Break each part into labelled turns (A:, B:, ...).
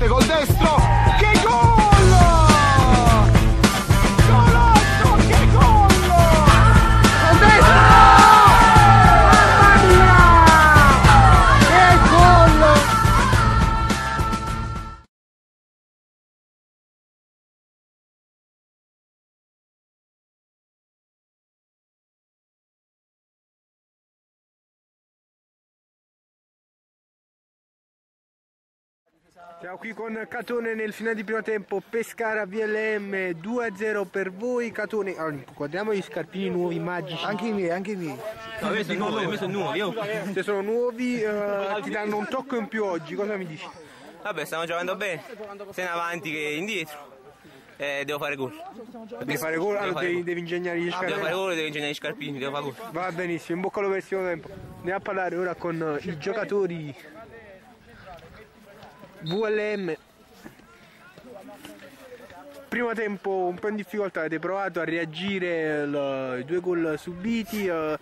A: forte col destro.
B: Siamo qui con Catone nel finale di primo tempo, Pescara VLM 2-0 per voi. Catone, allora, guardiamo gli scarpini nuovi, magici.
A: Anche i miei, anche i miei.
C: No, questi sono nuovi, questi sono nuovi. oh.
B: Se sono nuovi, eh, ti danno un tocco in più oggi, cosa mi dici?
C: Vabbè, stiamo giocando bene, sia in avanti che indietro. Eh, devo fare gol.
B: Devi fare gol, allora
C: fare
B: devi,
C: gol.
B: devi ingegnare gli
C: Devo fare
B: scarpini.
C: gol, devo ingegnare gli scarpini, devo fare gol.
B: Va benissimo, in bocca al secondo tempo. Andiamo a parlare ora con eh, i giocatori VLM. Primo tempo un po' in difficoltà, avete provato a reagire ai due gol subiti, eh,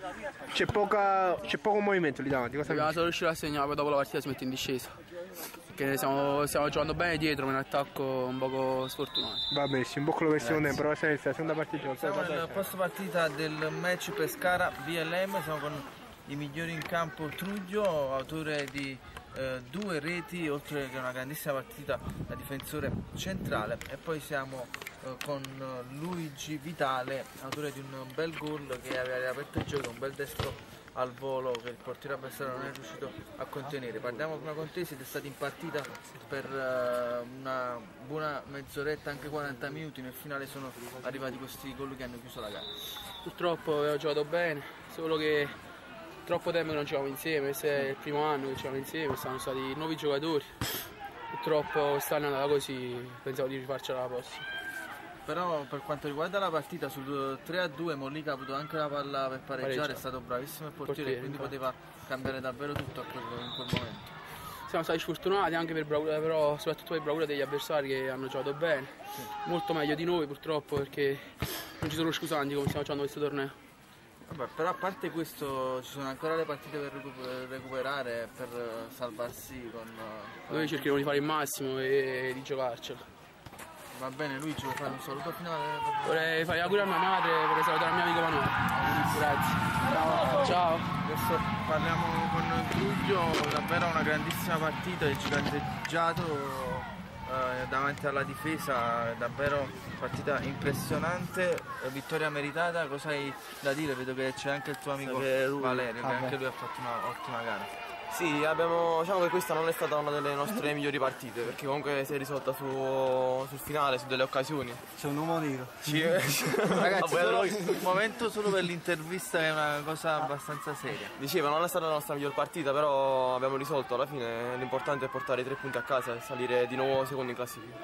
B: c'è, poca- c'è poco movimento lì davanti, cosa
D: Dobbiamo solo riuscire a segnare, poi dopo la partita si mette in discesa. Perché stiamo, stiamo giocando bene dietro, ma in attacco un poco sfortunati.
B: Va benissimo, bocca al lupo per il secondo tempo, la seconda partita.
E: Siamo nel post partita del match Pescara VLM, siamo con i migliori in campo Truglio, autore di eh, due reti, oltre che una grandissima partita da difensore centrale e poi siamo eh, con Luigi Vitale, autore di un bel gol che aveva aperto il gioco, un bel destro al volo che il portiere avversario non è riuscito a contenere. Parliamo prima con te, siete stati in partita per eh, una buona mezz'oretta, anche 40 minuti, nel finale sono arrivati questi gol che hanno chiuso la gara.
D: Purtroppo abbiamo giocato bene, solo che troppo tempo che non giocavamo insieme, questo è il primo anno che giochiamo insieme, siamo stati nuovi giocatori. Purtroppo quest'anno è andata così, pensavo di rifarcela la prossima.
E: Però per quanto riguarda la partita sul 3-2 Mollica ha avuto anche la palla per pareggiare,
D: Pareggiare.
E: è stato bravissimo il portiere,
D: Portiere,
E: quindi
D: infatti.
E: poteva cambiare davvero tutto in quel momento.
D: Siamo stati sfortunati anche per bravura, però soprattutto per bravura degli avversari che hanno giocato bene. Molto meglio di noi purtroppo perché non ci sono scusanti come stiamo giocando questo torneo.
E: Vabbè, però a parte questo ci sono ancora le partite per recu- recuperare, per salvarsi con...
D: Noi cercheremo di fare il massimo e di giocarcela.
E: Va bene Luigi, vuoi fare un saluto finale?
D: Vorrei fare auguri a mia madre, vorrei salutare il mio amico Manuel. Grazie. Ciao. Ciao.
E: Adesso parliamo con Truglio, davvero una grandissima partita, il giganteggiato eh, davanti alla difesa, davvero partita impressionante, eh, vittoria meritata, cosa hai da dire? Vedo che c'è anche il tuo amico Valerio, che
C: vabbè.
E: anche lui ha fatto un'ottima gara.
C: Sì, abbiamo, diciamo che questa non è stata una delle nostre migliori partite, perché comunque si è risolta su- sul finale, su delle occasioni.
A: C'è un uomo nero.
C: Ci-
E: Ragazzi, solo- un momento solo per l'intervista è una cosa abbastanza seria.
C: Dicevo, non è stata la nostra miglior partita, però abbiamo risolto alla fine. L'importante è portare i tre punti a casa e salire di nuovo secondi in classifica.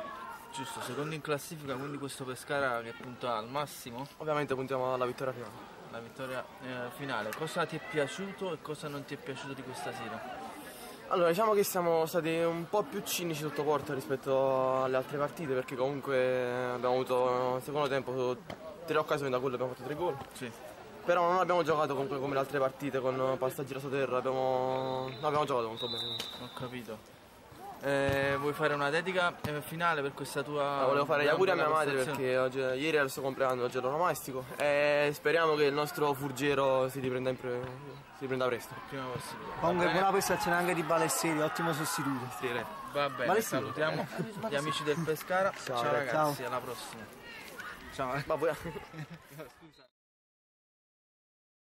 E: Giusto, secondo in classifica, quindi questo Pescara che punta al massimo,
C: Ovviamente puntiamo alla vittoria finale.
E: La vittoria eh, finale. Cosa ti è piaciuto e cosa non ti è piaciuto di questa sera?
C: Allora, diciamo che siamo stati un po' più cinici sotto porta rispetto alle altre partite, perché comunque abbiamo avuto nel secondo tempo tre occasioni da gol, abbiamo fatto tre gol.
E: Sì.
C: Però non abbiamo giocato comunque come le altre partite con passaggi da sotterra, abbiamo, abbiamo giocato molto bene.
E: Ho capito. Eh, vuoi fare una dedica eh, finale per questa tua...
C: Ah, volevo fare gli auguri a mia madre perché oggi- ieri era il suo compleanno, oggi è l'onomastico e speriamo che il nostro Furgiero si riprenda, in pre- si riprenda presto.
E: Prima possibile.
A: Comunque buona prestazione anche di Balesseri, ottimo sostituto.
E: Va bene,
A: Valestino.
E: salutiamo gli amici del Pescara. Ciao,
C: ragazzi.
E: ragazzi, alla prossima. Ciao.
C: Ma poi...